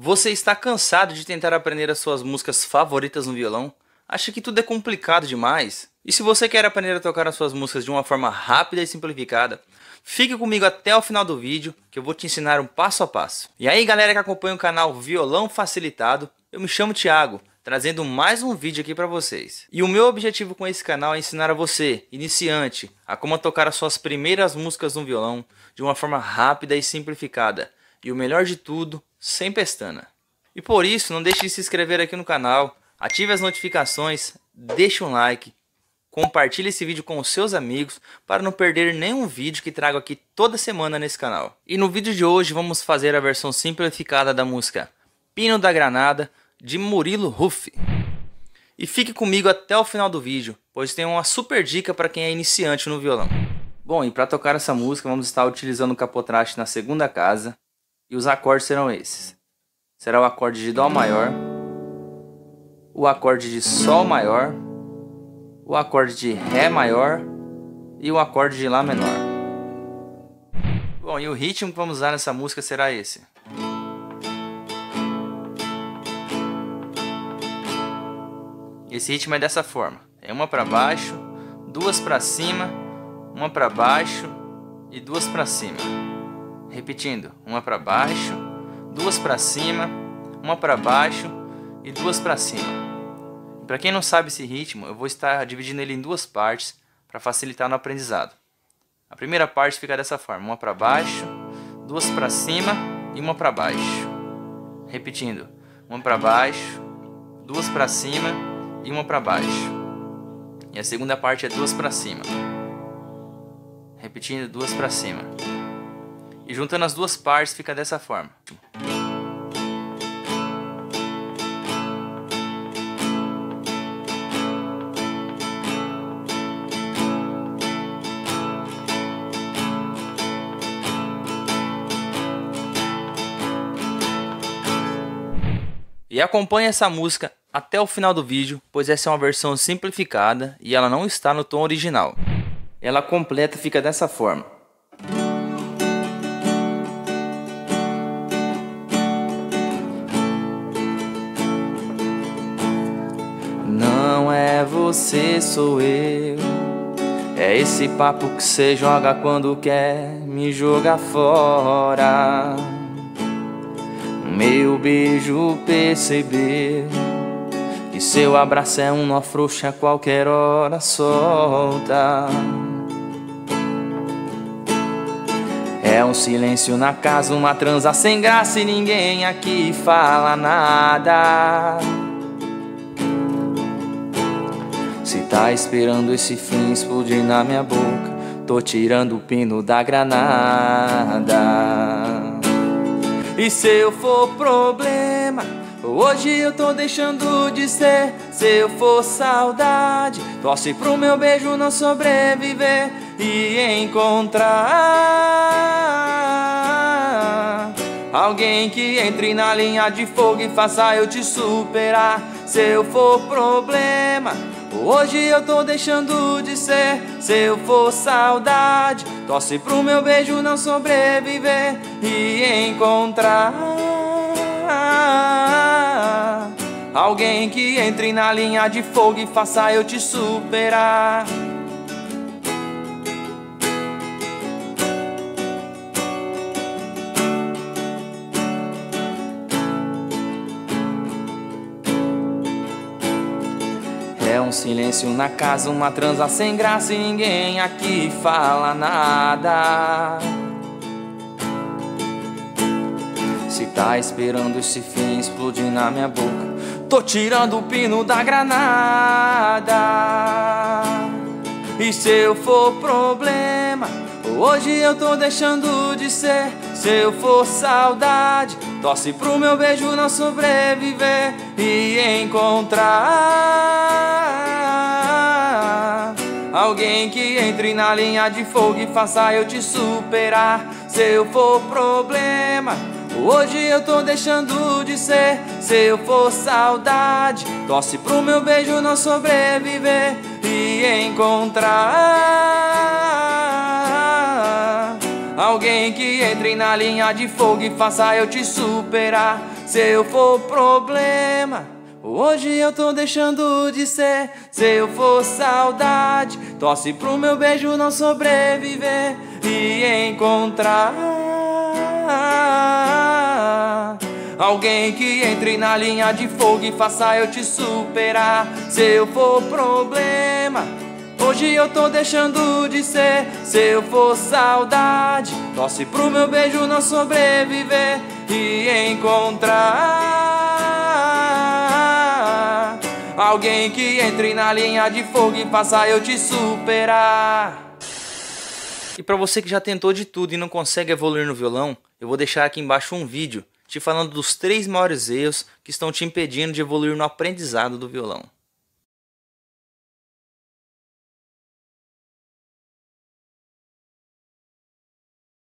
Você está cansado de tentar aprender as suas músicas favoritas no violão? Acha que tudo é complicado demais? E se você quer aprender a tocar as suas músicas de uma forma rápida e simplificada, fique comigo até o final do vídeo que eu vou te ensinar um passo a passo. E aí galera que acompanha o canal Violão Facilitado, eu me chamo Thiago, trazendo mais um vídeo aqui para vocês. E o meu objetivo com esse canal é ensinar a você, iniciante, a como tocar as suas primeiras músicas no violão de uma forma rápida e simplificada. E o melhor de tudo, sem pestana. E por isso, não deixe de se inscrever aqui no canal, ative as notificações, deixe um like, compartilhe esse vídeo com os seus amigos para não perder nenhum vídeo que trago aqui toda semana nesse canal. E no vídeo de hoje vamos fazer a versão simplificada da música Pino da Granada, de Murilo Ruff. E fique comigo até o final do vídeo, pois tem uma super dica para quem é iniciante no violão. Bom, e para tocar essa música vamos estar utilizando o capotraste na segunda casa, e os acordes serão esses. Será o acorde de Dó maior, o acorde de Sol maior, o acorde de Ré maior e o acorde de Lá menor. Bom, e o ritmo que vamos usar nessa música será esse. Esse ritmo é dessa forma: é uma para baixo, duas para cima, uma para baixo e duas para cima. Repetindo, uma para baixo, duas para cima, uma para baixo e duas para cima. Para quem não sabe esse ritmo, eu vou estar dividindo ele em duas partes para facilitar no aprendizado. A primeira parte fica dessa forma: uma para baixo, duas para cima e uma para baixo. Repetindo, uma para baixo, duas para cima e uma para baixo. E a segunda parte é duas para cima. Repetindo, duas para cima. E juntando as duas partes fica dessa forma. E acompanhe essa música até o final do vídeo, pois essa é uma versão simplificada e ela não está no tom original. Ela completa fica dessa forma. Você sou eu. É esse papo que cê joga quando quer me jogar fora. Meu beijo percebeu que seu abraço é um nó a qualquer hora solta. É um silêncio na casa, uma transa sem graça e ninguém aqui fala nada. Se tá esperando esse fim explodir na minha boca, tô tirando o pino da granada. E se eu for problema, hoje eu tô deixando de ser. Se eu for saudade, torce pro meu beijo não sobreviver e encontrar alguém que entre na linha de fogo e faça eu te superar. Se eu for problema, Hoje eu tô deixando de ser. Se eu for saudade, torce pro meu beijo não sobreviver e encontrar alguém que entre na linha de fogo e faça eu te superar. Um silêncio na casa, uma transa sem graça e ninguém aqui fala nada. Se tá esperando esse fim explodir na minha boca, tô tirando o pino da granada. E se eu for problema, hoje eu tô deixando de ser. Se eu for saudade, torce pro meu beijo não sobreviver e encontrar Alguém que entre na linha de fogo e faça eu te superar. Se eu for problema, hoje eu tô deixando de ser. Se eu for saudade, torce pro meu beijo não sobreviver e encontrar. Alguém que entre na linha de fogo e faça eu te superar. Se eu for problema, hoje eu tô deixando de ser. Se eu for saudade, torce pro meu beijo não sobreviver e encontrar alguém que entre na linha de fogo e faça eu te superar. Se eu for problema, hoje eu tô deixando de ser. Se eu for saudade, torce pro meu beijo não sobreviver e encontrar alguém que entre na linha de fogo e faça eu te superar. E para você que já tentou de tudo e não consegue evoluir no violão, eu vou deixar aqui embaixo um vídeo te falando dos três maiores erros que estão te impedindo de evoluir no aprendizado do violão.